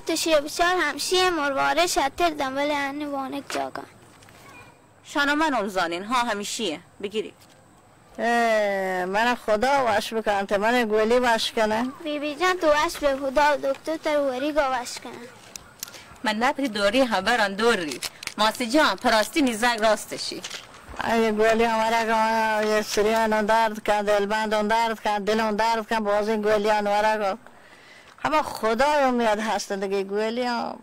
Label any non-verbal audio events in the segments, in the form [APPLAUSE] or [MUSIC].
تشیه بچار همشیه مرواره شتر دم ولی انه وانک جاگا شانا من الزانین ها همیشیه بگیری من خدا واش بکن تا من گولی واش کنه بی بی جان تو واش به خدا و دکتر تر وری گواش کنن من نپری دوری هبران دوری ماسی جان پراستی نیزک راستشی اگه گولی همارا که یه سریان درد کن دلبند درد کن دل درد کن باز این گولی همارا که همه خدای امید هست دیگه گولی هم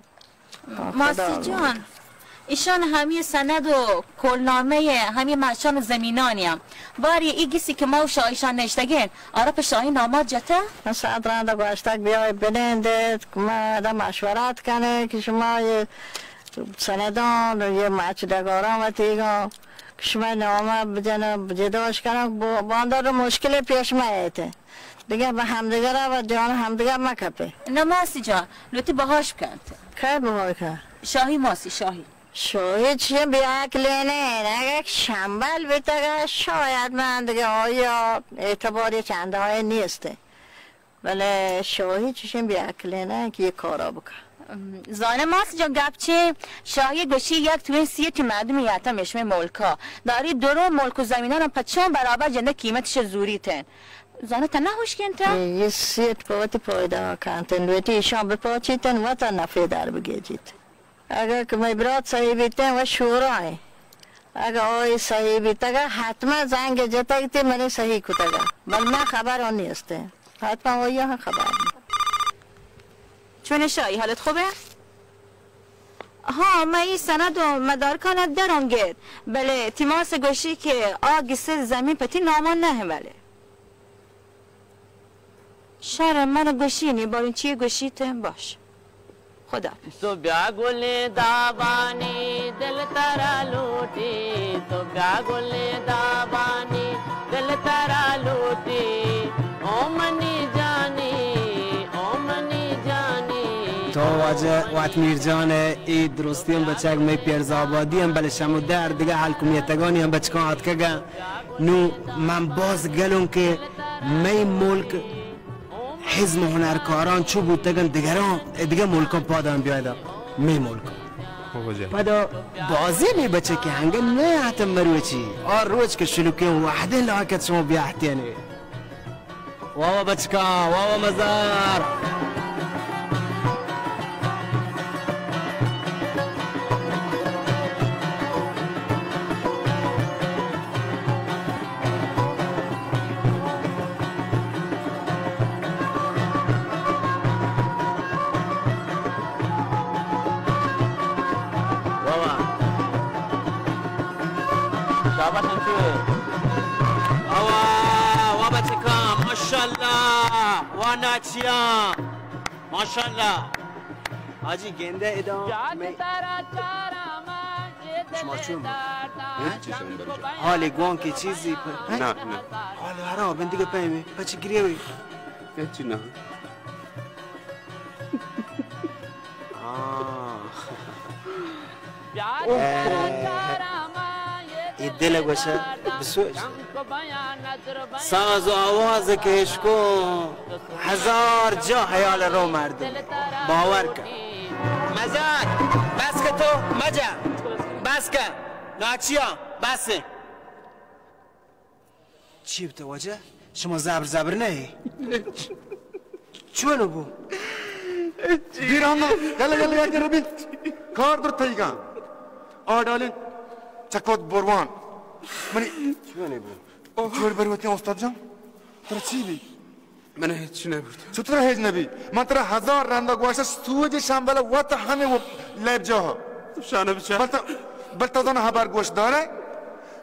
ماسی جان ایشان همی سند و کلنامه همی مچان و زمینانی هم. باری ای گیسی که ما و شایشان نشتگین. آره پشاهی نامات جته؟ من ساعت رانده گوشتک بیای بنندید که ما آدم مشورت کنه که شما یه سندان و یه مچدگاران و تیگا که شما نامه بجنه جداش کنه باندار مشکل پیش میایته دیگه به همدیگه و جان همدیگه مکپه. نه ماسی جان لوتی باهاش بکن که بهای که شاهی ماسی شاهی. شاید چیه؟ بی عقله نه اگه شنبل بیتگه شاید من دیگه آیا اعتباری چنده های نیسته. ولی شاهی چیشیم بی عقله نه که یه کارا بکن. زانه ماسی جان گپچه شاهی گوشی یک توی سیه که مردم یعتا مشمه ملکا. داری درو ملک و زمینان هم پچان برابر جنده قیمتش زوری تن زانه تا نهوش کن تا یه سیت پاتی پایدا کانتن ویتی ایشان بپاچیتن و تا نفی در بگیجید اگر که میبرات صحیح بیتن و شورای اگر آی صحیح بیتگه حتما زنگ جتگتی منی صحیح کتگه بل من خبر آن نیسته حتما آیا هم خبر. چون شاهی حالت خوبه؟ ها ما این سند و مدار درم گید بله تیماس گوشی که آگی سر زمین پتی نامان نه بله شر من گوشی نی بارین چیه گوشی تن باش. خدا. تو بیا گل دابانی دل ترا لوٹی. تو بیا گل دابانی دل ترا لوٹی. او منی جانی او منی جانی. تو واجه وقت میرجان ای درستی هم بچه می پیرزابادی هم بله شمو در دیگه حلکومیتگانی هم بچه کان که نو من باز گلون که می ملک حزم هنرکاران چو بودتگن دیگران دیگه ملکان پادم بیایده می ملکان پدا بازی می بچه که هنگه نه حتی مروی چی؟ آر روز که شلوکی وحده لاکت شما بیاحتیانی واوا بچکا واوا مزار. ناچیا ماشاءالله حاجی گنده ادام شما چون حالی گوان که چیزی پر نه نه حالی هرا بندی که پیمه بچه گریه وی هیچی نه ای دل گوشه. بسوش ساز و آواز کش کن هزار جا حیال رو مردم. باور کن. مزار بس که تو مجا بس کن ناچیا بسه چی بتوجه؟ شما زبر زبر نه چونو بو؟ Giranlar, gel gel gel gel bin. Kardır taygan. Adalin, چکوت بروان منی چی نبود؟ چور بروت یا استاد جان؟ تر چی بی؟ من هیچ چی نبود. تو تر هیچ نبی. من تر هزار راند گواش است. تو جی شام بالا همه و لب جاها. شان بچه. بلت بلت دان هبار گوش داره.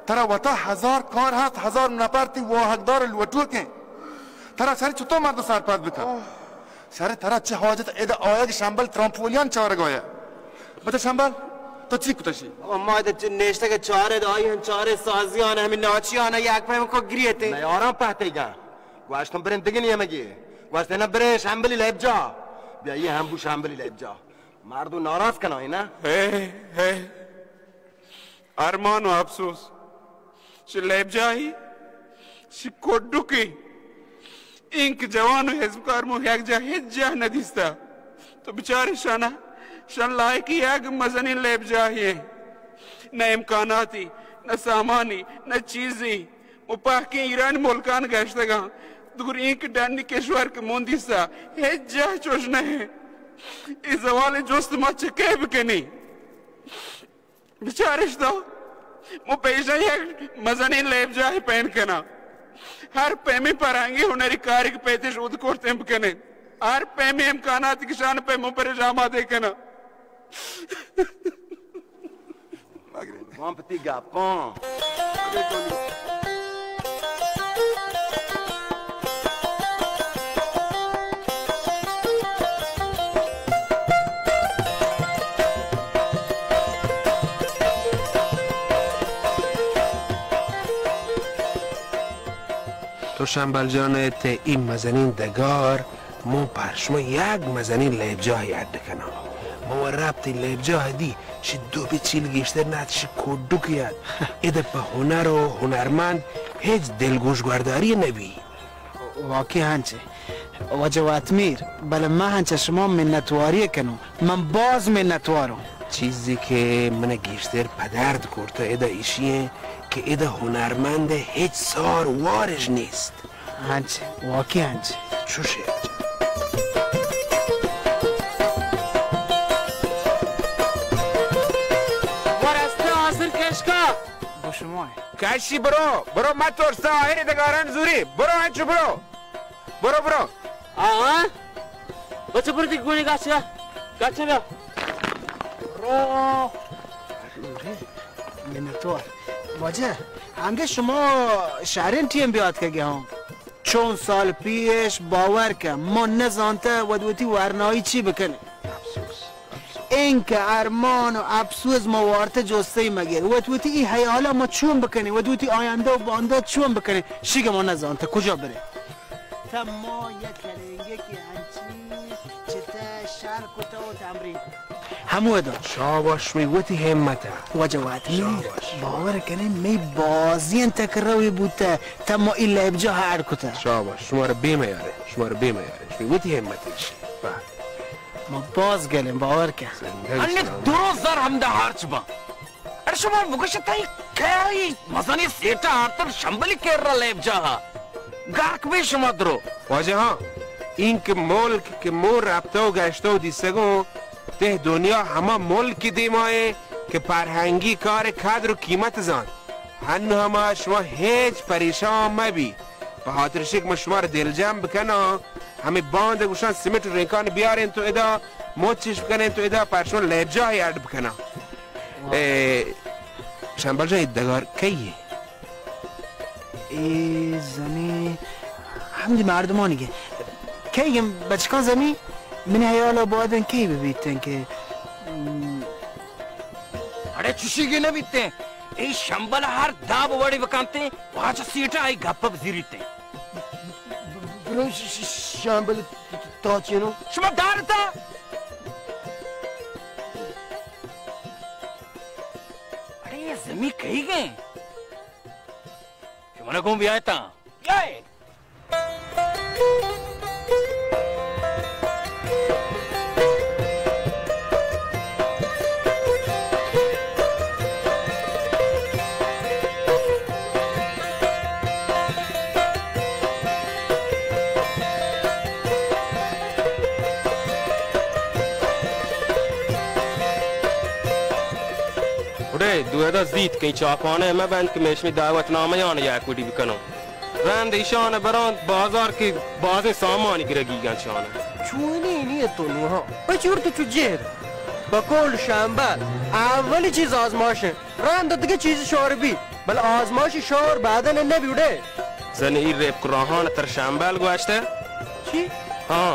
تر وات هزار کار هست هزار نپارتی و هکدار لوتو که. تر سری چطور مرد سر پاد بکار. سری تر چه حاجت اد آیا جی شام بال ترامپولیان چهار گویا. بچه تو چی کتشی؟ ما ده نشته که چاره دایان چاره سازیان همین ناچیان یک پایم کو گریته نه آرام پهتیگا گوشتم برین دیگه نیمگی گوشت اینا بره شنبلی لیب جا. بیا یه هم بو شنبلی لیب جا. مردو ناراض کنه اینا. هی هی. ارمان و افسوس. چه لیب جایی؟ چه کدو کی این که جوان و حزب کار مو یک جا هیچ جا ندیستا تو بیچاره شانه شان لایکی یک مزنین لیب جاهیه نه امکاناتی نه سامانی نه چیزی مپاکی ایران ملکان گشتگان دور این که دنی کشور که موندیسا هیچ جا چوش نه ای زوال جست ما چکه بکنی بیچارش دو مو پیشا یک مزنین لیب جاهی پین کنا هر پیمی پرانگی هنری کاری که پیتش ود کرتیم بکنه هر پیمی امکاناتی که شان پیمو پر Bon petit gapon. تو شنبل ته این مزنین دگار مو پرشما یک مزنین لیبجاه یاد کنا مو ربط لیبجاه دی شی دو به چیل گیشتر نت شی کدو کیاد [LAUGHS] ایده په هنر و هنرمند هیچ دلگوش گورداری نبی واقعی هنچه. وجوات میر بله ما هنچه شما منتواری کنو. من باز منتوارم چیزی که من گیشتر پدرد کرده ایده ایشیه که ایده هنرمند هیچ سار وارش نیست. هنچه. واقعی هنچه. چوشه ورسته کشی برو برو ما ترسا این دگارن زوری برو هنچو برو برو برو آها بچه برو دیگه گونی گاچه گاچه بیا منتوار واجه همگه شما شهرین تیم بیاد که گه هم چون سال پیش باور که ما نزانته و دوتی ورنایی چی بکنه این که ارمان و افسوس ما وارته جسته مگیر و دوتی ای حیالا ما چون بکنی و دوتی آینده و بانده چون بکنی شیگ ما نزانته کجا بره؟ تا ما یک کلنگه که هنچی چته شرک و تا و تمرین. همو دار شاباش میگوتی همته وجوات میر باور کنین می بازی تکروی بوده تا ما این لعب هر کته شاباش شما رو بیمیاره شما رو بیمیاره میگوتی همتش Boz gelin ba orke. Anne duruzlar hamda harçma. Erşuma mukuşatay kayayı masani seta artır şambali kerra lebcaha. Gark be şumadro. Vajaha. İnk molk ki mor aptav gashtav disago. Teh dünya hama molk dimaye ki parhangi kar kadro kıymet zan. هنو همه شما هیچ پریشان مبی به خاطر شکم شما رو دلجم بکنه همه باند گوشان سیمت و رنکان بیارین تو ادا موچش بکنین تو ادا پرشون لبجاه یاد بکنه اه، شنبال جای دگار کیه ای زمین همدی مردمانیگه کی بچکان زمین من حیالا بادن کی ببیتن که 그런 샴발리 다치노 슈마 다르다 아니 야 즈미 케이게 슈마나 콤비 아했다 야이 az zítkény csalkon, nem, mert bent kimés mi dávotna, amely olyan jelkúdi bikanom. Rende is आने बरान बाज़ार के बाजे सामान की रगी गन शान छूने नहीं हाँ। तो नुहा बचूर तो चुजेर बकोल शामबा अवली चीज़ आजमाश रंद दगे चीज़ शोर भी बल आजमाश शोर बादन ने भी उड़े। जन ही रेप कुराहान तर शामबाल गवाश्ते छी? हाँ।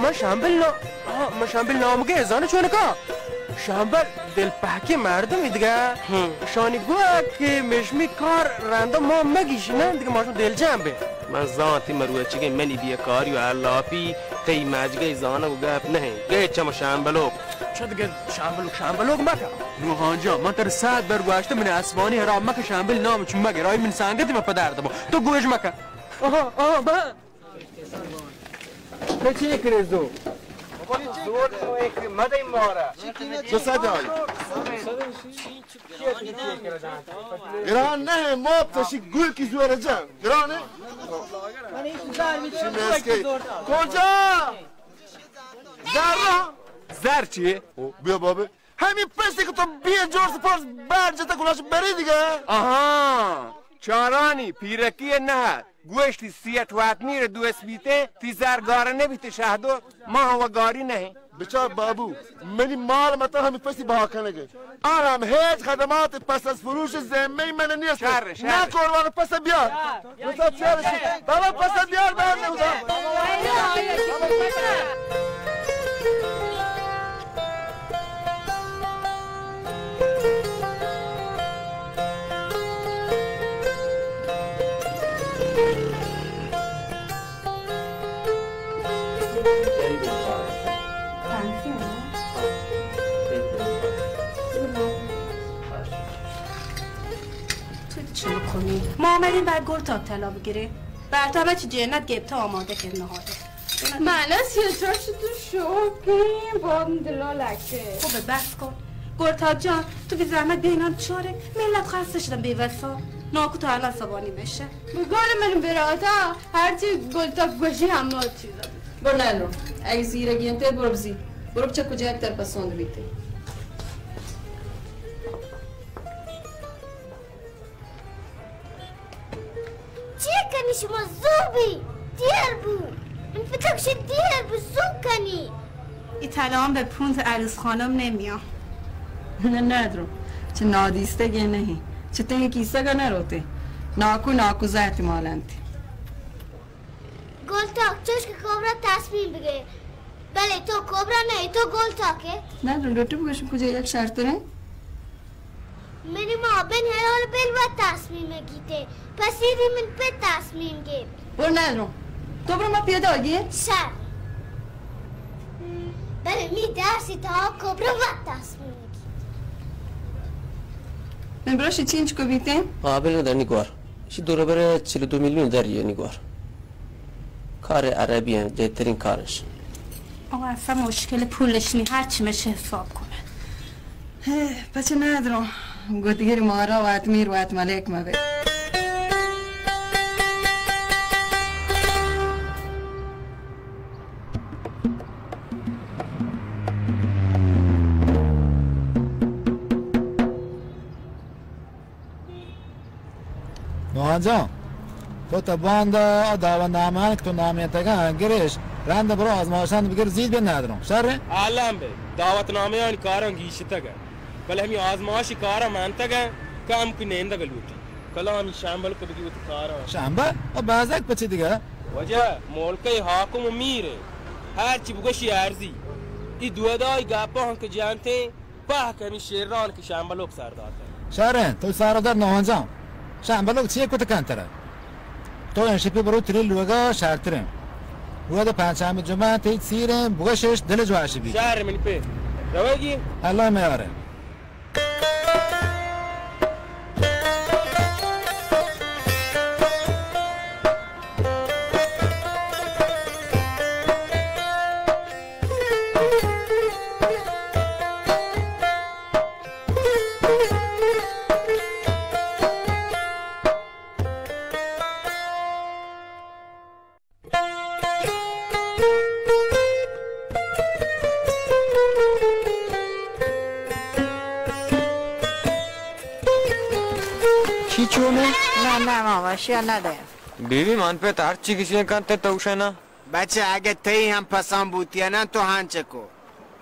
मैं शामबिल ना हाँ मैं शामबिल नाम के जाने छोने का? دل پهکی مردم دیگه. شانی گوه که مشمی کار رنده ما مگیش نه دیگه ماشون دل جنبه من زانتی مروه چگه منی بیه کاری و علاپی تی مجگه زانه و گپ نه گه چما شنبلو چه دیگه شنبلوک شنبلوک مکه روحان جان من تر ساعت برگوشته من اسمانی حرام مکه شنبل نام چون مگه رای من سنگتی ما پدر دمو. تو گوش مکه آها آها با. تو چی کرزو زور که مده ماره چه صدایی گران نه ما تشی گل کی زوره جان. گرانه چی مسکی کجا؟ زرا زر چیه؟ بیا بابا. همین پستی که تو بیا جور سپارس برجه تا کلاش بری دیگه. آها. چارانی پیرکی نه گوشتی سیت وات میره دو اسبیته تی زرگاره نبیته شهدو ما هوا گاری نه. بچار بابو منی مال متا همین پستی بها کنگه آرام هیچ خدمات پس از فروش زمه من نیست. شر، شر. نه قربان پس بیار. چرشی بابا پس بیار بعد ما آمدیم بعد گل تاک طلا بگیریم برتا همه چی جنت گبتا آماده کرد نهاده. Menas jag tror att du shopping på دلا لکه. خوبه بس کن. گلتاک جان تو به زحمت بینان چاره؟ ملت خسته شدن بی وفا. ناکو تا الان سبانی میشه بگال من براتا هرچی گلتا گوشی هم چیزا برو نلو. اگه زیرگی انتر برو بزی. برو بچه کجا اکتر پسند بیته کنی شما زوبی دیر بود این فکر شد دیر بود زوب هم به پونت عروس خانم نمیام نه ندرو چه نادیسته گه نهی چه تنگ کیسه گه نروته ناکو ناکو زیتی مالنتی گلتاک چشک کبرا تصمیم بگه بله تو کبرا نه تو گلتاکه ندرو لوٹو بگوشم کجا یک شرط نه منی ما بین هر حال بل و تصمیم گیته. پس یه من به تصمیم گیر برو ندرو تو برو ما پیاده آگی؟ شر بله می درسی تا کبرا و تصمیم گیر من براشی چینچ کو بیته قابل نداره نگار شی دوره بره 42 میلیون داریه نگار کار عربی هم جدترین کارش. آقا اصلا مشکل پولش نی هر چی میشه حساب کنه. بچه ندرو گوتگیر مارا و اتمیر و اتملک ما بی نوان جان تو تا باند دعوت نامه که تو نامیه تگه گرش رند برو آزمایشان بگیر زید به ندارم شره علم به دعوت نامه یعنی کاران گیشی بله همی آزمایشی کارا من تگه کام کی نینده گلوٹی کلا همی شامبل کو بگی تو کارا شنبه و بازک بچه دیگه وجه مولکه حاکم و میره هر چی بگوشی ارزی ای دوادای گاپا هم که جانتے پاه کمی شیران که شامبلوک سر داده شره تو سارا در نوان جان شنبه لوگ چیه کتا کنتره تو انشپی برو تری لوگا شرطرم بوده ده پنجشنبه جمعه تیت سیرم بوشش دل جواشی بی شهر منی پی روگی الله میاره نده. بیبی من پت هر چی کسی کنته توشه نه بچه اگه تی هم پسان بوتیه نه تو هنچه کو.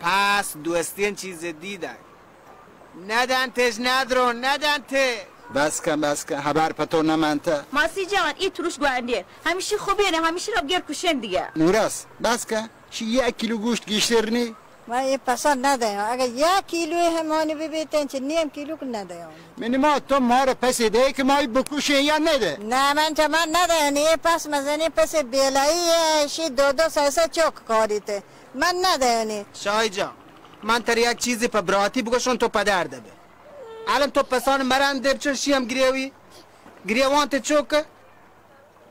پس دوستین چیز دیده؟ ندن تش ندرو ندن ته. بس کن بس کن. خبر پتو نمانته ماسی جان ای تروش گوندیر همیشه خوبیه نه همیشه را گر کشن دیگه. نورس بس کن. شی یک کیلو گوشت گیشتر نی؟ من یه پسند نده اگه یک کیلو همانی ببیتن چه نیم کیلو که نده منی ما تو ما رو پس ده که ما بکوشن یا نده نه من چه من نده یه پس مزنی پس بیلایی شی دو دو سه سه چوک کاریته من نده یعنی شاهی جان من تر یک چیزی پا براتی بگوشن تو پدر ده به الان تو پسان مرن دب چه شیم گریوی گریوان چوک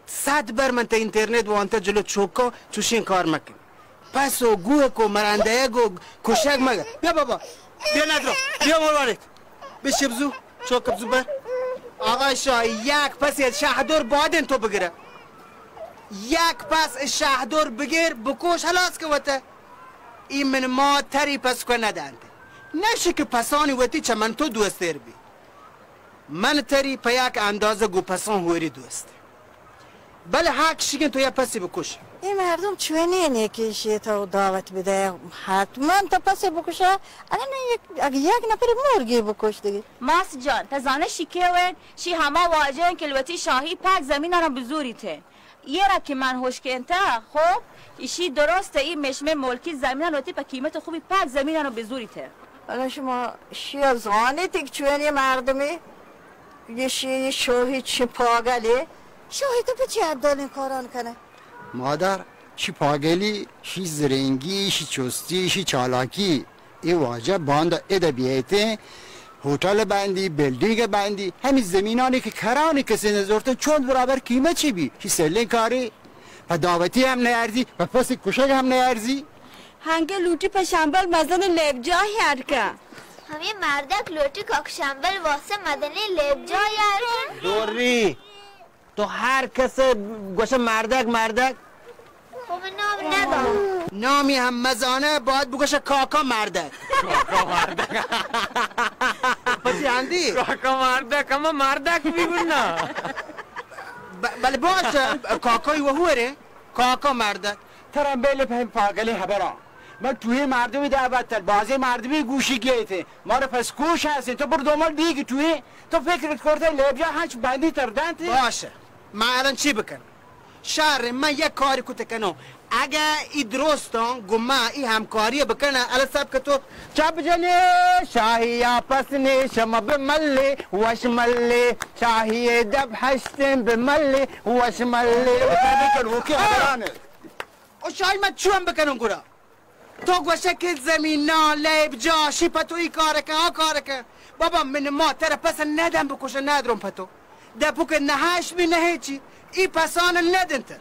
صد بر من تا اینترنت وانتا جلو چوکا چوشین کار مکن پس و گوه و مرنده و کشک مگه بیا بابا بیا ندرو بیا مروارید بشه بزو چوک بزو بر آقا شاه یک پس شهدور بادن تو بگیره یک پس شهدور بگیر بکوش حلاس که وته این من ما تری پس که ندند نشه که پسانی وتی چمن تو دوستر بی من تری پا یک اندازه گو پسان هوری دوست بله حق شیگن تو یا پسی بکش این مردم چونه نیکیشی تا دعوت بده؟ حتما تا پس بکشه یک اگه یک نفر مرگی بکش دیگه. ماس جان تا زانه شیکه شی همه واجه کلوتی شاهی پک زمین را بزوری ته یه را که من هوش کنته خب؟ ایشی درسته این مشمه ملکی زمین رو پا قیمت خوبی پک زمین رو بزوری ته اگر شما شی زانه تک چونه مردمی؟ یه شی شوهی چی پاگلی شوهی تو به چی عدال این کاران کنه؟ مادر شی پاگلی شی زرنگی شی چستی شی چالاکی. ای واجه باند ادبیته هتل بندی بلدینگ بندی. همین زمینانی که کرانی کسی نظرته چون برابر قیمت چی بی؟ شی سلین کاری؟ و دعوتی هم نیارزی و پس کشک هم نیارزی هنگه لوتی پشنبل مزن لبجاهی هرکه. همین مردک لوتی کاکشنبل واسه مدنی لبجا یارکن دوری. تو هر کس گوشه مردک مردک. خب نام ندارم. نامی هم مزانه باید بگوشه کاکا مردک. کاکا مردک. [LAUGHS] پسی هندی. کاکا مردک اما مردک بیگون نه. بله باشه کاکای و هوره کاکا مردک. ترم بیل پهم پاگلی خبران من توی مردمی دعوت تر بازی مردمی گوشی گیته. ما رو پس گوش هستی تو برو دومال دیگه توی. تو فکرت کرده لبجا هنچ بندی تردن باشه. من الان چی بکن شهر من یک کاری کته کنم. اگه ای درستان گما ای همکاری بکنه الان سب که تو. چپ جنه شاهی پسنی شما بملی وش ملی. شاهی دب حشتن بملی وش ملی. او شاهی من چون بکنم گرا تو گوشه که زمینا لیب جا شی پتو ای کاره که ها کاره که بابا من ما تر پس ندم بکشه ندرم پتو دپو که نهاش بی نه چی؟ ای پسان ندن تر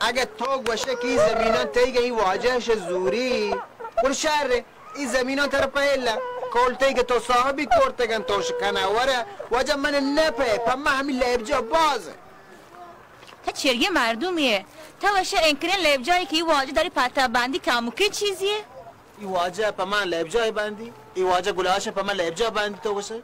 اگه تو گوشه که ای زمینان تیگه ای واجهش زوری. قول شهر ای زمینان تر پهلا کول تیگه تو صاحبی کورتگن تو شکنه وره واجه من نپه پا ما همین لیب جا بازه. تا چریه مردمیه. تا باشه انکرین لبجایی که این واجه داری پتا بندی کموکه چیزیه؟ ای واجه پا من لبجای بندی. ای واجه گلاشه پا من لبجا بندی تو باشه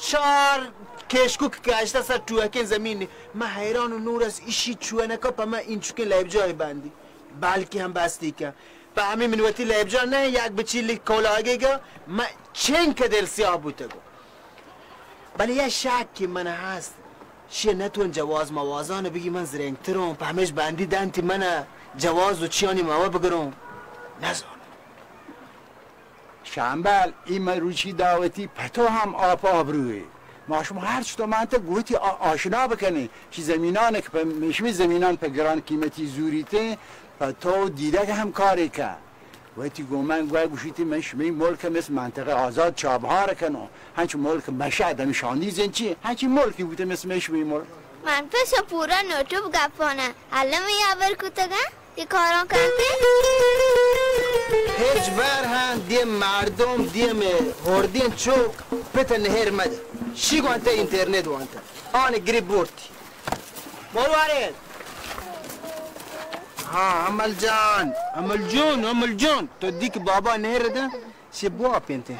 چار کشکو که کشته سر توکن زمین من حیران و نور از ایشی چوه پا من این چوکن لبجای بندی. بلکه هم بستی که. پا همین منوتی لبجا نه یک بچیلی کولاگه گا من چین که دل سیاه بوده گو. بله یه شکی من هست. شیه نتون جواز موازانه بگی من زرنگترم. پا همش بندی دنتی من جواز و چیانی موا بگرم. نزان شنبل این مروچی دعوتی پتو هم آب آبروی ما شما هر چطور من تا گویتی آشنا بکنی. چی زمینان که مشمی زمینان په گران قیمتی زوریته پتو دیده هم کاری که. وقتی گو من گوی گوشیتی من شمی ملک مثل منطقه آزاد چابها رکنو هنچ ملک مشهد همی شاندی زن چی؟ هنچی ملکی بوده مثل مشمی ملک. من پس پورا نوتو بگفانه حالا می آور کتگه دی کاران کنده هیچ بر هم دی مردم دیم هردین چوک پت نهر مده شی گوانتا اینترنت وانتا آن گریب بورتی. موارد ها عمل جان. عمل جون عمل جون. تو دیک بابا نهر ده شی بوا پینته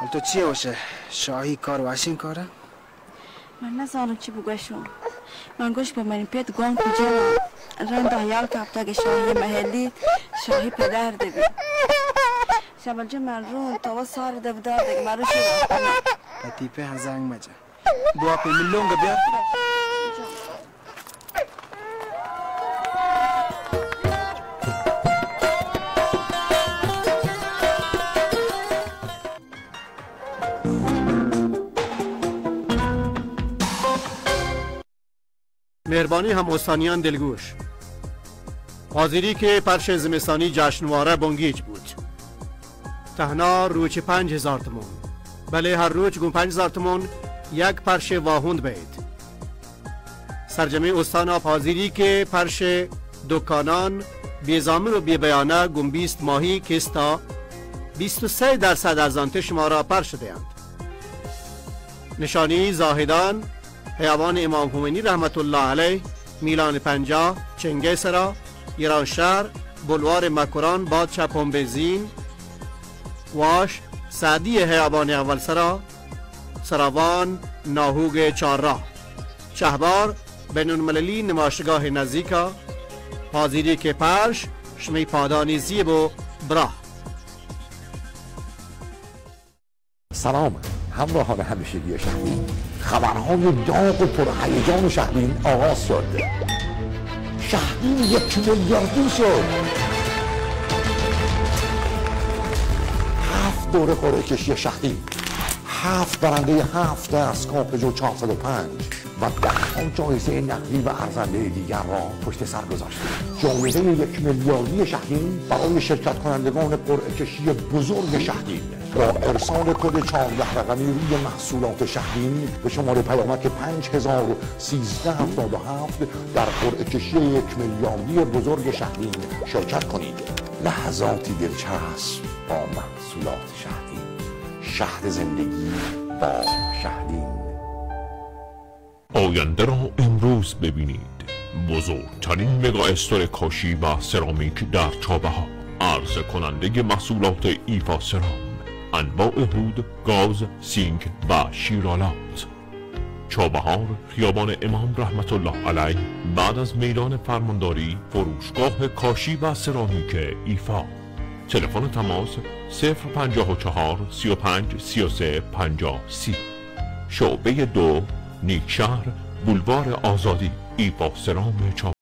ولی تو چیه باشه؟ شاهی کار واشین کاره؟ من نزانم چی بگوشم. من گوش به من پیت گوان کجا؟ رند حیال کپتا که شاهی محلی شاهی پدر دبی شبال جا من رو تا سار دبدار دیگه من رو شد لطیفه هزنگ مجا بوا پی ملونگا بیار مهربانی هم استانیان دلگوش. حاضری که پرش زمستانی جشنواره بونگیج بود. تهنا روچ پنج هزار تمون بله هر روچ گون پنج هزار تمون یک پرش واهوند بید. سرجمه استان حاضری که پرش دکانان بیزامن و بیبیانه گنبیست ماهی که است تا 23 درصد از آن شما را پر شده اند. نشانی زاهدان حیوان امام خمینی رحمت الله علیه میلان پنجاه چنگه سرا ایران بلوار مکران باد چپون بنزین واش سعدی حیوان اول سرا. سراوان ناهوگ چهار راه شهبار بین المللی نمایشگاه نزدیکا. حاضری که پرش شمی پادانی زیب و براه. سلام. همراهان همیشگی شهرین خبرهای داغ و پرهیجان شهرین آغاز شد شهرین یک میلیاردی شد. هفت دوره قرعه کشی شهرین هفت برنده هفت دست کاپجو 405 و ده جایزه نقدی و ارزنده دیگر را پشت سر گذاشتیم جایزه یک میلیاردی شهرین برای شرکت کنندگان قرعه کشی بزرگ شهرین با ارسال کد 14 رقمی روی محصولات شهرین به شماره پیامک 5377 در قرعه کشی یک میلیاردی بزرگ شهرین شرکت کنید. لحظاتی دلچسب با محصولات شهرین شهر زندگی با شهرین آینده را امروز ببینید. بزرگترین مگا استور کاشی و سرامیک در چابه ها عرض کننده محصولات ایفا سرام. انواع هود، گاز، سینک و شیرالات چابهار خیابان امام رحمت الله علیه بعد از میدان فرمانداری فروشگاه کاشی و سرامیک ایفا. تلفن تماس 054 35 33 50 30 شعبه دو نیکشهر بولوار آزادی ایفا سرام چاب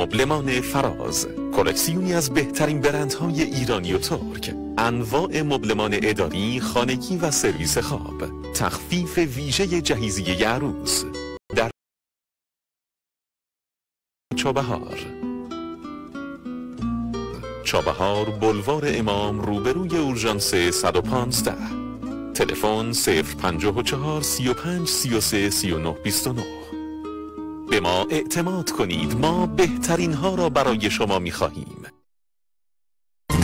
مبلمان فراز کلکسیونی از بهترین برندهای ایرانی و ترک. انواع مبلمان اداری، خانگی و سرویس خواب. تخفیف ویژه جهیزیه عروس. در چابهار. چابهار بلوار امام روبروی اورژانس 115 تلفن 054 35 33 39 29 به ما اعتماد کنید. ما بهترین ها را برای شما می خواهیم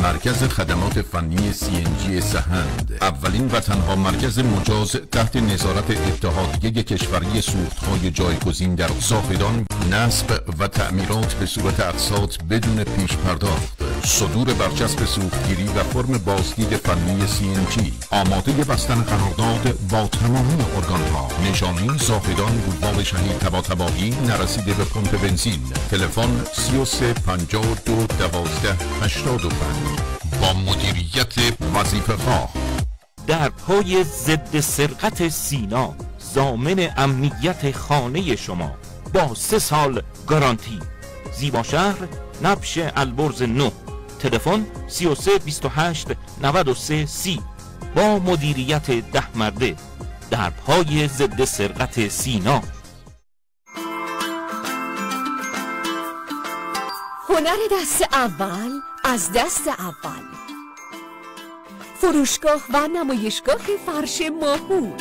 مرکز خدمات فنی CNG سهند. اولین و تنها مرکز مجاز تحت نظارت اتحادیه کشوری سوختهای جایگزین در زاهدان نصب و تعمیرات به صورت اقساط بدون پیش پرداخت. صدور برچسب سوختگیری و فرم بازدید فنی CNG آماده بستن قرارداد با تمامی ارگان ها نشانی زاهدان رودبار شهید تباتبایی نرسیده به پمپ بنزین. تلفن 33 52 12 85 با مدیریت وظیفه خواه. در پای ضد سرقت سینا. زامن امنیت خانه شما. با سه سال گارانتی. زیبا شهر نبش البرز 9 تلفن 33 28 93 30 با مدیریت ده مرده در پای ضد سرقت سینا. هنر دست اول از دست اول. فروشگاه و نمایشگاه فرش ماهور.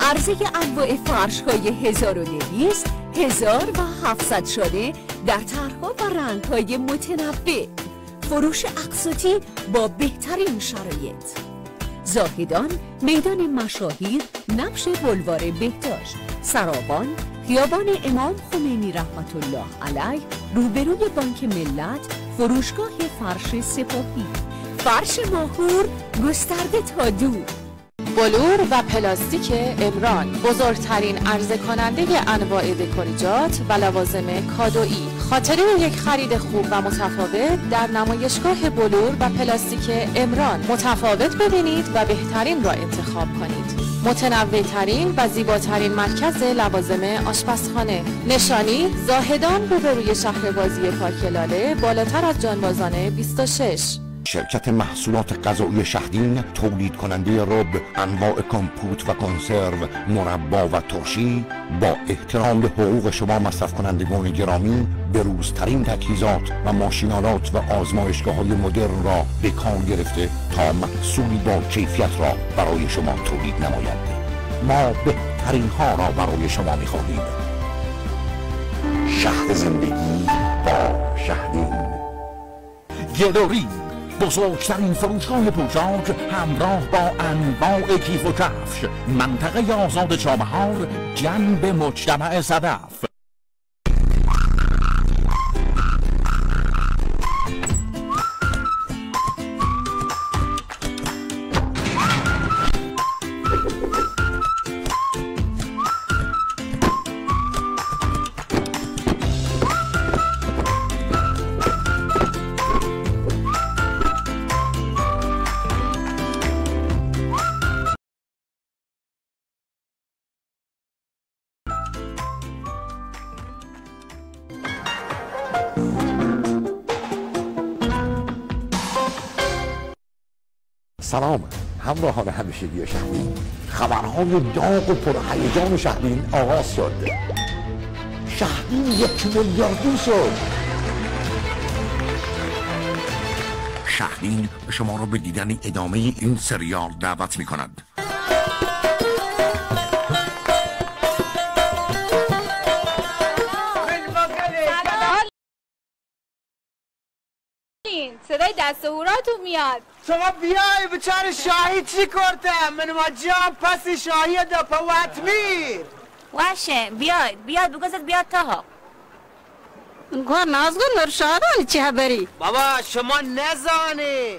عرضه انواع فرش های 1200 1000 و 700 شده در طرحها و رنگ های متنوع. فروش اقساطی با بهترین شرایط. زاهدان میدان مشاهیر نبش بلوار بهداشت. سرابان خیابان امام خمینی رحمت الله علیه روبروی بانک ملت فروشگاه فرش سپاهی. فرش ماهور گسترده تا دور. بلور و پلاستیک امران بزرگترین عرضه کننده انواع دکوریجات و لوازم کادویی خاطره یک خرید خوب و متفاوت در نمایشگاه بلور و پلاستیک امران متفاوت ببینید و بهترین را انتخاب کنید. متنوع ترین و زیباترین مرکز لوازم آشپزخانه. نشانی زاهدان روبروی شهر بازی پارک لاله بالاتر از جانبازان 26 شرکت محصولات غذایی شهدین تولید کننده رب انواع کامپوت و کنسرو مربا و ترشی با احترام به حقوق شما مصرف کنندگان گرامی به روزترین تجهیزات و ماشینالات و آزمایشگاه های مدرن را به کار گرفته تا محصولی با کیفیت را برای شما تولید نماید. ما بهترین ها را برای شما می‌خواهیم. شهد زندگی با شهدین. گلورین بزرگترین فروشگاه پوشاک همراه با انواع کیف و کفش. منطقه آزاد چابهار جنب مجتمع صدف. سلام. همراهان همیشگی شهرین. خبرهای داغ و پرهیجان شهرین آغاز شد. شهرین یک میلیاردی شد. شهرین شما را به دیدن ادامه این سریال دعوت می کند صدای دست و میاد. شما بیای بچار شاهی چی کرده؟ من ما جام پس شاهی دا پوات میر. واشه بیاد بیاد بگذت بیاد تاها گوه نازگو نرشادانی چی هبری بابا شما نزانی.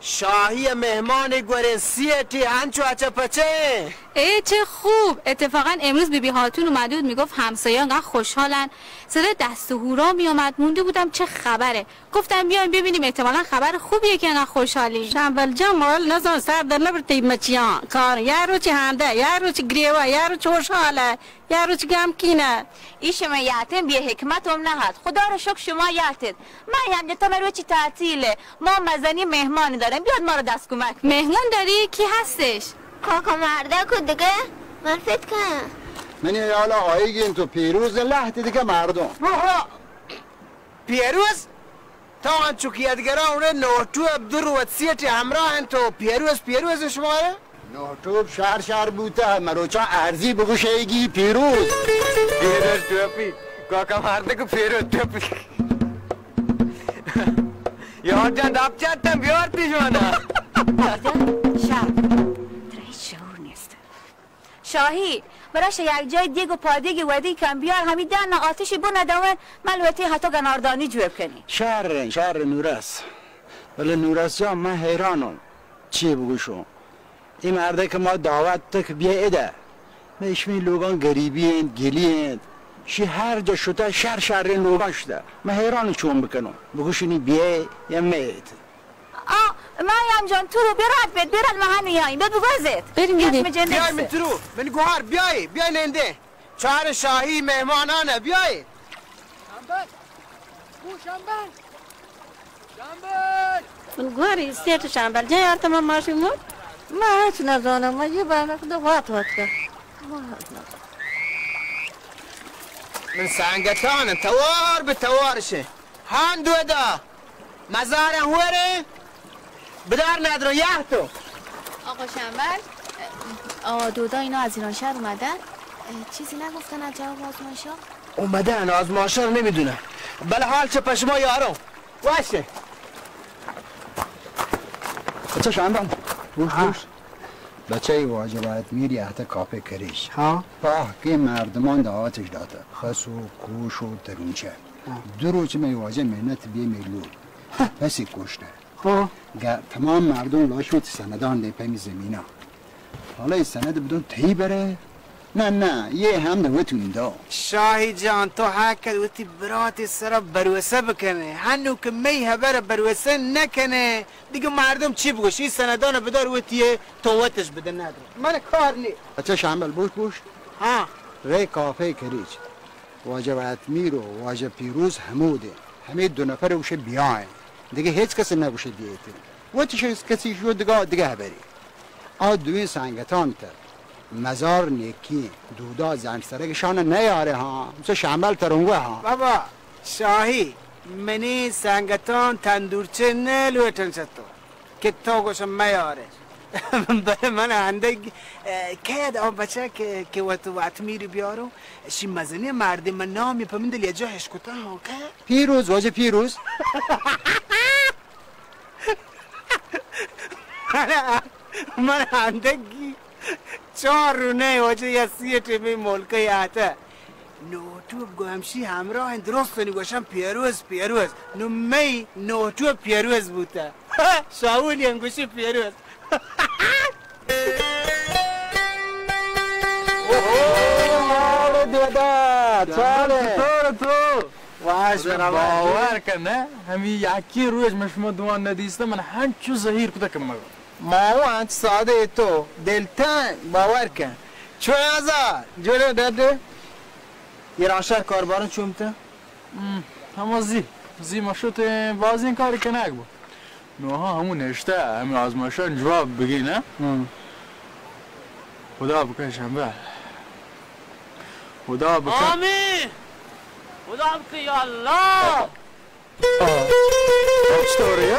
شاهی مهمان گورنسیتی هنچو اچه پچه ای چه خوب! اتفاقا امروز بیبی هاتون اومده بود می‌گفت همسایه انقدر خوشحالن. صدای دست و هورا میومد مونده بودم چه خبره. گفتم بیایم ببینیم احتمالا خبر خوبیه که انقدر خوشحالی شنبل جمال نزان سر در نبرتی مچیان. کار یا رو چی هنده یا رو چی گریوه یا رو چی خوشحاله یا رو چی گمکینه ای شما یعتن بی حکمت هم نهد. خدا رو شکر شما یعتن من هم تا مرو چی تعطیله؟ ما مزنی مهمانی داریم بیاد ما رو دست کمک مهمون داری؟ کی هستش؟ کاکا مرده کو دیگه. من فکر کنم. من حالا آیگین تو پیروز لحظه دیگه مردم. پیروز؟ تا آن چوکیدگرا اونه نوتو عبدالرو و سیتی همراه تو. پیروز پیروز شماره نوتوب شهر شهر بوده. مروچا ارزی بگو شیگی پیروز. پیروز توپی کاکا مرده کو پیروز توپی یار جان داب چاتم بیار پیشوانا [LAUGHS] نیست شاهی. براش یک جای دیگ و پادیگ ودی کم بیار. همین دن بو ندوان ملوتی حتی گناردانی جوب کنی. شهر شهر نورس. ولی نورس جان من حیرانم. چی بگو شو این مرده که ما دعوت تک بیا ایده میشمی لوگان گریبی هند گلی هند شی هر جا شده شهر شهر لوگان شده. من حیران چون بکنم. بگو شونی بیا یا میت. آه مریم جان تو رو برات بید برات محنو یاییم بید بگوزت بریم گیدیم بیای من ترو من گوهر بیای. بیای لنده. چهار شاهی مهمانانه. بیای. من گوهر استیت شنبل جای آرتا من ماشی مود؟ ما هیچ نزانم. ما یه خدا وات وات که من سنگتانم توار به توارشه. هان دو دا مزارم هوره. بدار ندرو یه تو آقا شنبل آقا دودا اینا از ایران شهر اومدن. چیزی نگفتن از جواب آزمایشا؟ اومدن آزمایشا رو نمی‌دونم. بله حال چه پشما یارو. باشه بچه بوش بچه ای واجبات میری حتی کافه کریش. ها. پاه که مردمان دعوتش داده. خس و کوش و ترونچه دو روز می واجه منت بی میلو پسی کشته. گر تمام مردم لاشوت سندان دی پمی زمینا. حالا این سند بدون تی بره؟ نه نه یه هم ده وتون دا شاهی جان تو حکد وتی برات سر بروسه بکنه. هنو که می هبر بروسه نکنه. دیگه مردم چی بگوش؟ این سندان بدار وتیه تو وتش بده نداره. من کار نی بچه شنبل بوش بوش. ها. ری کافه کریج واجب میر و واجب پیروز هموده همه دو نفر وشه بیاین. دیگه هیچ کسی نبوشه دیتی و تیش کسی شد دیگه دیگه هبری آ دوین سنگتان تر مزار نیکی دودا زنگ سرگشان نیاره ها. مثل شنبل ترونگوه ها. بابا شاهی منی سنگتان تندورچه نه لوتن ستو که تو گوشم میاره. [LAUGHS] بله من هندگ که آب بچه که که وقت وقت میری بیارو. شی مزنی مرد من نامی پا من دل یه جا هشکتا ها که؟ پیروز واجه پیروز. [LAUGHS] من من هندگی چهار رونه واجه یه سی تیمی ملکه یاته نوتو گوهمشی همراه درست نگوشم پیروز پیروز نو می نوتو پیروز بوده شاولی هم گوشی پیروز واش باور کنه همی یکی روز مشما دوان ندیسته من هنچو زهیر کده که مگم ما انت ساده تو دلتن باور کن چو ازار جلو داده ایران شهر کاربارن چومته همه زی. زی مشروط باز این کاری که نگو نوها همون نشته همین آزمایشان جواب بگی نه؟ خدا بکن شنبه خدا بکن آمین! خدا بکن یا الله چطوره یا؟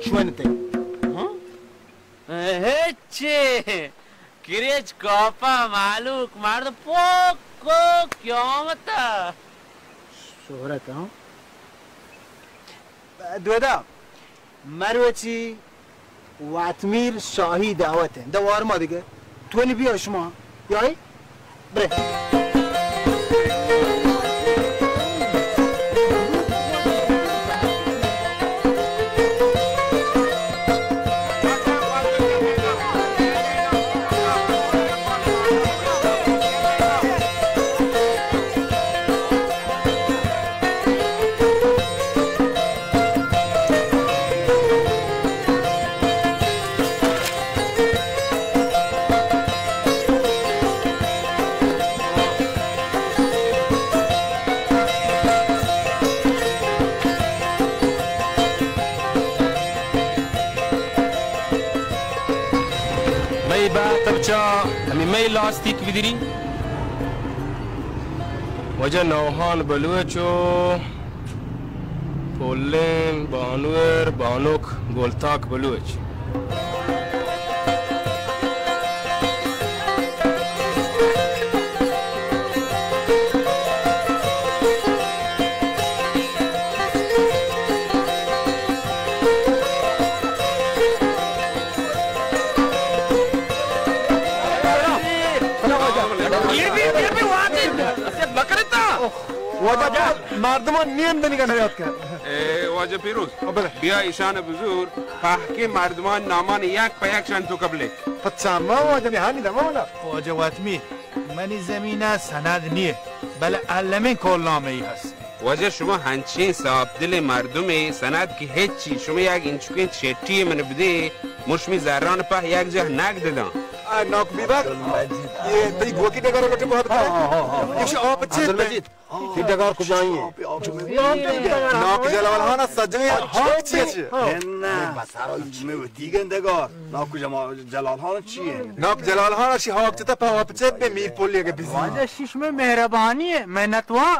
شوانته هیچی کریچ کافا معلوک مرد پوکو قیامتا شهرت ها دودا مروچی واتمیر شاهی دعوته دوار ما دیگه تو بیا شما. یای بره. diri waje nauhan baluecho polen banuer banok goltak baluech مردمان نیم دنی کنه یاد کرد واجه پیروز بیا ایشان بزرگ پهکی مردمان نامان یک پا یکشان تو قبله پچما واجه نهانی دم اولا واجه واتمی منی زمینه سند نیه بله علمین کل نامه ای هست واجه شما هنچین صاحب دل مردمی سند که هیچی شما یک اینچکین چٹی من بده مشمی زران په یک جه نگ دادن ناک بیبر یه تی گوکی دگار لٹے بہت بھائی ایش آپ چیت عبد المجید تی دگار کجایی ہیں ناک جلال ہانا سجنی حق چیه چیه نه بسرای جمعه و دیگن دگار ناکو جلال ها چیه ناک جلال هانا شی حق چیتا پا آپ چیت به میر پولی اگه بیزی واجه ششم مهربانیه منتوا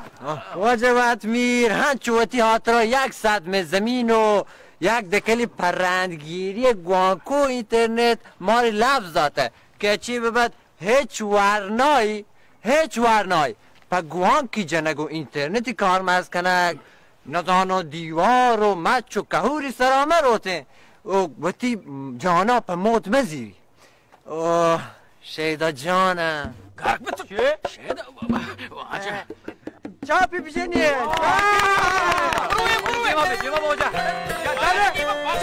واجبات میر هن چوتی هاترا یک صدم زمین و یک دکلی پرندگیری گوانکو اینترنت ماری لفظ داته که چی ببد هیچ ورنای هیچ ورنای پا گوان کی جنگو اینترنتی کار مز کنک نزانا دیوار و مچ و کهوری سرامه روته و بطی جانا پا موت مزیری اوه شیدا جانم چه؟ شهد واجه چا پی بجنیه بروی بروی بروی واجه دره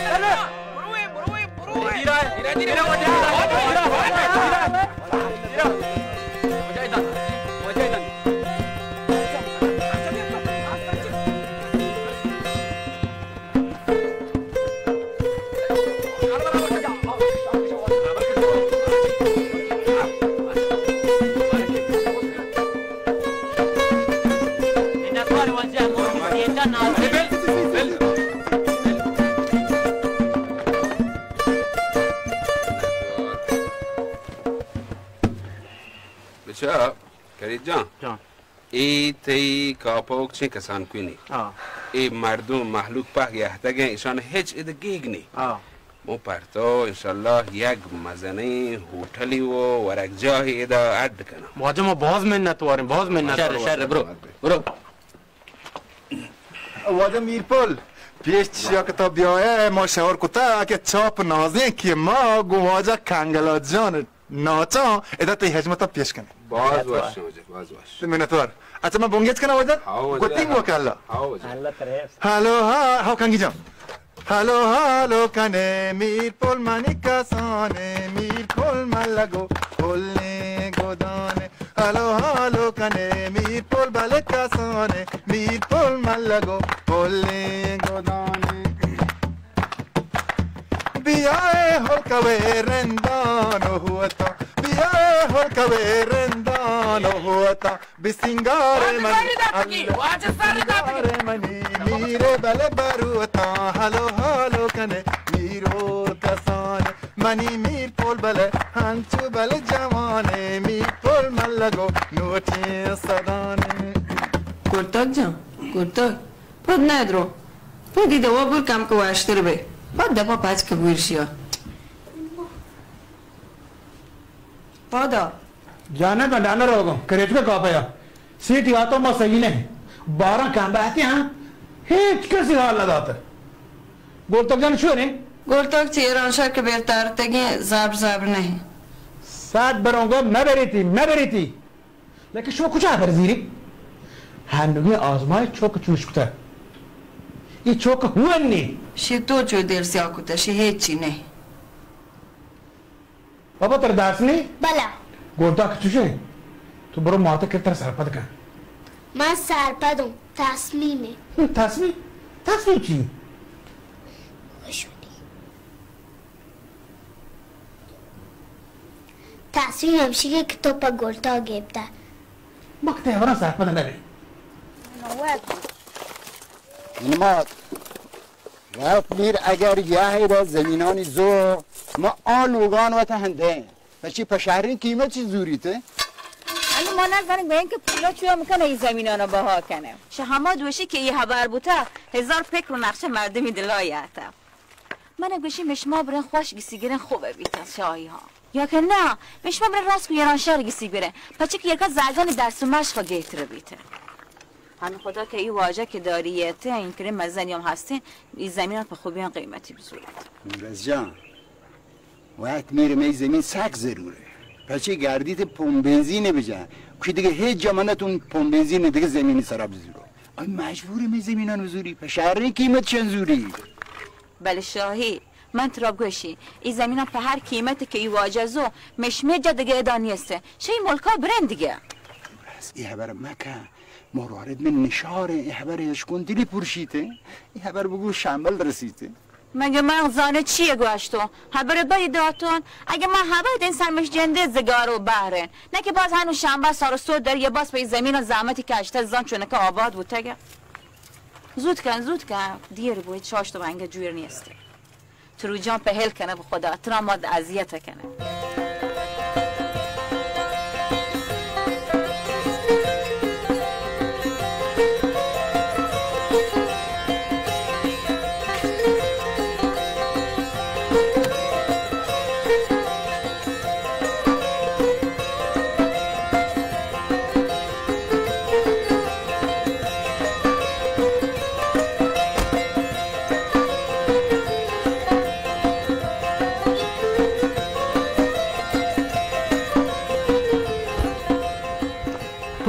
دره بروی بروی بروی دیره دیره دیره واجه واجه واجه ای تی کاپوک چه کسان کنی ای مردم محلوک په یهتگه ایشان هیچ اده گیگ نی۔ مو پرتا انشالله یک مزنه هوتلی و ورک جاهی اده عد کنم۔ مواجه ما باز منت واریم باز منت شر شر برو برو۔ واده میرپل پیش چیا که تا بیایه ما شعار کتا که چاپ نازین که ما گواجه کنگلا جان ناچا ادا تی حجمت پیش کنه باز باش باز باش منتوار Ați mai bungheți că n-auzit? Gotim o cala. Hello, ha, how can you jump? Hello, hello, cane, mir pol manica sone, mir pol malago, polne godone. Hello, hello, cane, mir pol baleca sone, mir pol malago, polne godone. لگو پل گودانه بیای هلکوه رندانو هوتا بیای هلکوه رندانو هوتا بسنگار من سنگار منی میره بله بروتا هلو هلو کنه میرو کسانه منی میر پول بله هنچو بله جوانه میر پول من لگو نوٹی صدانه گلتاک جان گلتاک پاد ندرو پادی دوا بول کم که واشتر به پاد دپا Πάντα папачка buyuruyor. Pada. जाने का डानर होगा करेज का कॉप है सीट या तो मैं सही नहीं बारह काम बहते हैं hiç kimse halladadır. Goltaktan şu ne? Goltak çeyran şarkı bir tarttaki zab zab ne? Saat baronga meberiti meberiti. Lakin şu kucağı verziri. Hangi azmay çok çuşkta. ی چوک هونی شی تو چو در سیاکوتا شی هیچی نه بابا تر درس نی؟ بلا گوردا کچوشه تو برو ماتا کرتر سرپد کن من تاسمی تصمیمه تاسمی تصمیم چی؟ تصمیم هم شیگه که تو پا گلتا گیبتا مکتی هورا سرپده نبی نوید نماد رفت میر اگر یه را زمینانی زو ما آلوگان و تهنده. و چی پشهرین قیمت چی زوریته ولی ما نزنیم به اینکه پولا چیا می‌کنه این زمینان رو بها کنه. شهما دوشی که یه خبر بوده هزار فکر و نقشه مردمی دلایته من گوشی مشما برن خوش گسی گیرن خوبه بیت از شاهی ها. یا که نه مشما برن راست بیران شهر گسی گیرن. پچه که یکا زرگان درس و مشق گیت رو بیته همین خدا که این واجه که داریته این کره مزنی هم هستین این زمین به خوبی هم قیمتی بزورد نورز جان وقت میره می زمین سک ضروره. پچه گردیت پمپ بنزینه بجن که دیگه هیچ جمانتون پمپ بنزینه دیگه زمینی سراب زورو آی مجبوره می زمینان زوری پشهرین قیمت چند زوری بله شاهی من تراب گوشی. این زمین هم به هر قیمتی که ای واجزو مشمه جا دیگه ادانیسته چه این ملکا برن دیگه. بس این خبر مکن. موارد من نشاره این خبر اشکون دلی پرشیته این خبر بگو شنبل رسیده. مگه مغزانه چیه گوشتو؟ خبر بایی داتون؟ اگه من خبر این سرمش جنده زگار و بهرن نه که باز هنو شنبه سار و سود داری یه باز به زمین و زحمتی که اشته زان چونه که آباد بود تگه. زود کن زود کن. دیر بود شاش تو بنگه جویر نیسته ترو جان په هل کنه به خدا ترا ماد اذیت کنه.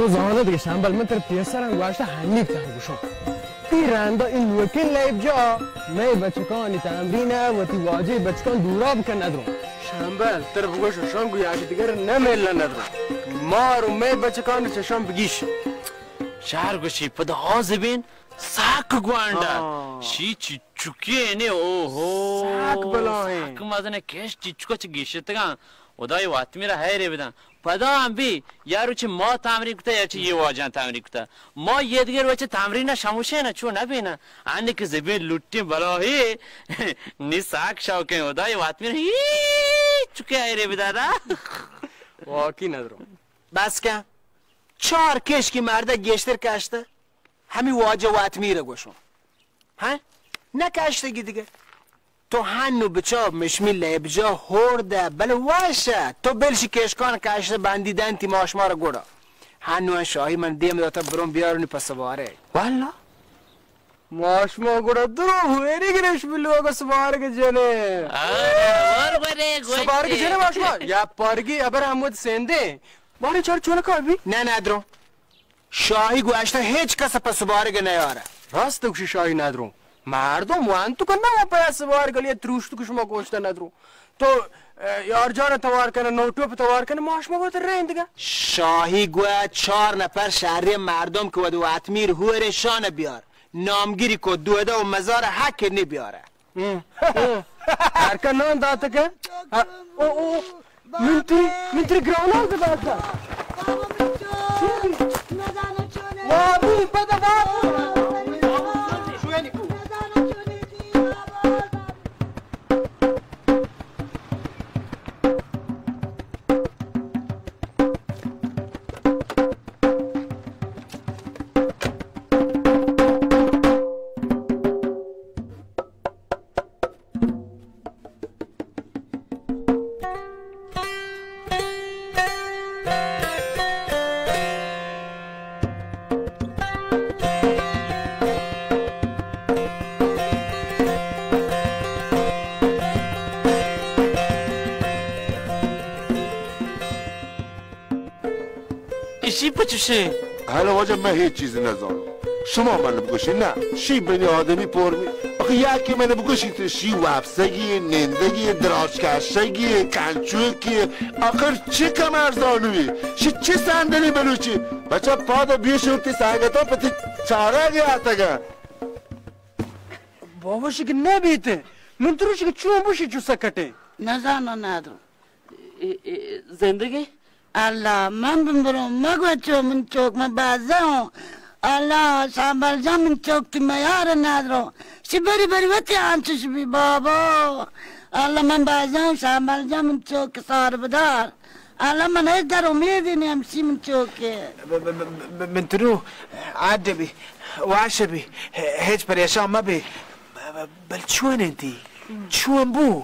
تو زانه دیگه شنبل من تر پیسرم گوشته هنیک تر گوشم. تی رنده این وکیل لیب جا. می بچکانی تمرینه و تی واجه بچکان دورا بکن ندرم. شنبل تر بگوش شان گویا دیگر نمیل ندرم. ما رو می بچکان چشان بگیش. شهر گوشی پد آز بین ساک گواندا شی چی چوکی نه؟ اوهو. ساک بلاهی. ساک مازنه کش چی چوکا چی گیشه تگان. ودای وات میرا هیره بدن پدا هم بی یارو چه ما تمرین کتا یا چه یه واجن تمرین کتا ما یه دیگر وچه تمرین شموشه نه چون نبینه انی که زبین لوٹیم بلاهی نی ساک شاوکه ودای وات میرا هیچ چوکی هیره بدن واکی ندارم بس کن چهار کشکی مرده گشتر کشته همین واجه وات میره گوشم ها نکشتگی دیگه تو هنو بچا مشمی لیبجا هورده. بله واشه تو بلشی کشکان کشته بندیدن تی ماشما رو گوڑا هنو شاهی من دیم داتا برون بیارونی پس باره والا ماشما گوڑا درو هویری گرش بلو اگه سبارگ جنه. سبارگ جنه ماشما یا پارگی ابر همود سنده. باره چار چونه کار بی؟ نه ندرو. شاهی گوشته هیچ کس پس بارگ نیاره. راست گوشی شاهی ندرو. مردم وان تو کنه ما پس بارگ لیه تروش تو شما گوشته ندرو. تو یار جان توار کنه نوتو توار کنه ماش ما گوته رین دیگه. شاهی گوه چهار نفر شهری مردم که ودو اتمیر هور شان بیار. نامگیری کو دوده و مزار حک نی بیاره هرکا نان داته که؟ او او منتری منتری گرانال ده بازده بابی بده بابی پچوشه حالا واجه من هیچ چیزی نزانم شما منو بکشی نه. شی بنی آدمی پر می آخه یکی منو بکشی تو شی وفسگی نندگی درازکشگی کنچوکی. آخر چی کم ارزانوی؟ شی چی صندلی بلوچی؟ بچه پادا بیشورتی سنگتا پتی چاره گیاتگه باباشی که نبیته. من تروشی که چون باشی چو سکته نزانو ندرو زندگی؟ الله من بمبرم مگو چو من چوک من بازم الله سامبل جا من چوک تی میار ندرو شی بری بری وقتی آنچش بی بابا الله من سامبل جا من چوک سار بدار الله من هیچ در امیدی نیم سی من چوکه من ترو عاده بی واشه بی هیچ پریشان ما بی بل چون انتی چون بو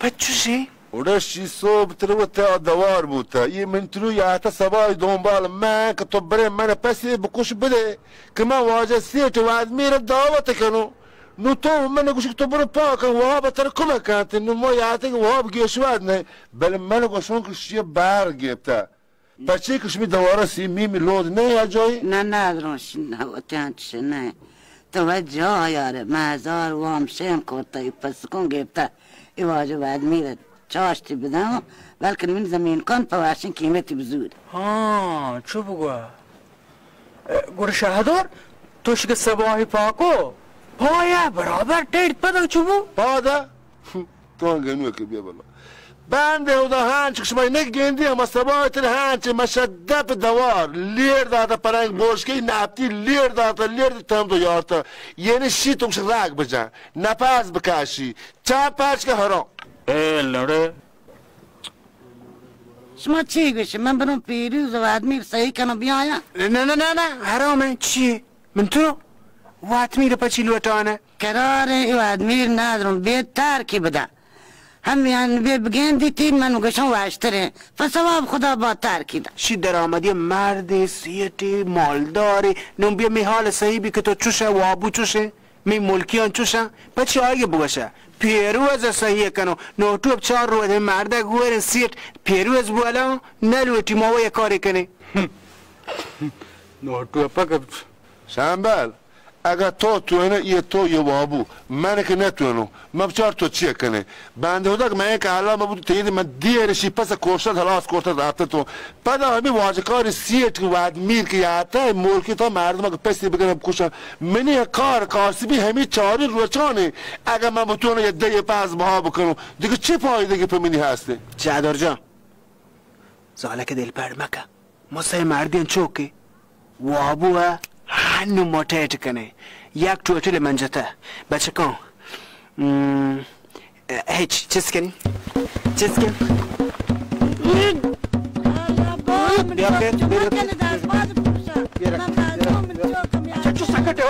بچوشی اونا شی صبح ترو تا دوار بوتا یه من ترو یا تا سبای دنبال من که تو بره من پسی بکش بده. که من واجه سیت و ادمیر دعوت کنو. نو تو من گوش تو برو پاک و ها بتر کمک کنت نو ما یا تا و ها بگیش ود نه. بل من گوشون که شی بر گفته بچه کش می دواره سی می لود نه یا جایی نه ندرو شنه و تنچ نه. تو و جا یاره مزار وام شم کرده ای پس کن گفته ای واجه بعد چاشتی بدم بلکه من زمین کن پواشن قیمتی بزود. ها چو بگو؟ گور شهدار توش که سباهی پاکو؟ پایا برابر تیرت پدا چو بو؟ پادا [LAUGHS] تو انگنوه که بیا بالا. بنده و دا هنچ کشما نک گندی اما سبای تر هنچ مشده په دوار. لیر داتا پرنگ بوشکی نبتی لیر داتا لیر تم دو یارتا. یعنی شی تو کش رگ بجن. نپاس بکاشی چا پاچ که حرام. لڑه شما چی گوشی من برم پیروز و ادمیر صحیح کنم بیایم نه نه نه نه حرامه چی من تو وات میره پچی لوتانه قرار ای ادمیر ندارم بهتر کی بده هم یعنی بی بگندی تین من گوشم واشتره فسواب خدا با ترکی ده شی درآمدی مرد سیتی مالداری نون بیا می حال صحیح بی که تو چوشه وابو چوشه می ملکیان چوشه پچی آگه بگوشه؟ پیروز صحیح کنو نو تو اب چار رو ده مرده گوهر سیت. پیروز بولا نلوتی ما یه کاری کنی. [LAUGHS] نو تو پک شنبل اگر تو تو یه تو یه بابو من که نتونو من بچار تو چیه کنه بنده خدا که من که حالا ما بود تیدی من دیرشی پس کوشت حالا از کوشت تو. بعد همین واجکار سیت که بعد میر که یاتا ملکی تا مردم که پسی بگنه بکشن. منی کار کاسبی همین چاری روچانه اگر من بتونه یه ده پس بها بکنم. دیگه چه پایده که پمینی هسته جادر جان زالک دل پر مکه مسای مردین چوکی. وابو هنو Hanu mota ya tukane ya tuwa tule manjata bacha kong mm, uh, h chisken chisken sakate